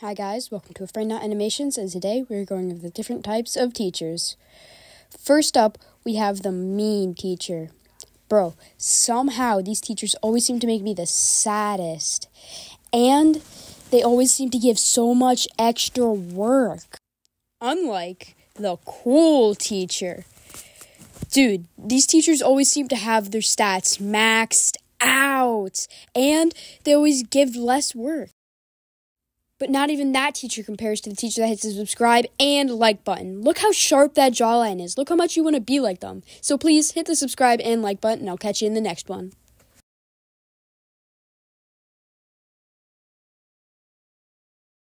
Hi guys, welcome to Afraid Not Animations, and today we're going over the different types of teachers. First up, we have the mean teacher. Bro, somehow these teachers always seem to make me the saddest. And they always seem to give so much extra work. Unlike the cool teacher. Dude, these teachers always seem to have their stats maxed out, and they always give less work. But not even that teacher compares to the teacher that hits the subscribe and like button. Look how sharp that jawline is. Look how much you want to be like them. So please hit the subscribe and like button, I'll catch you in the next one.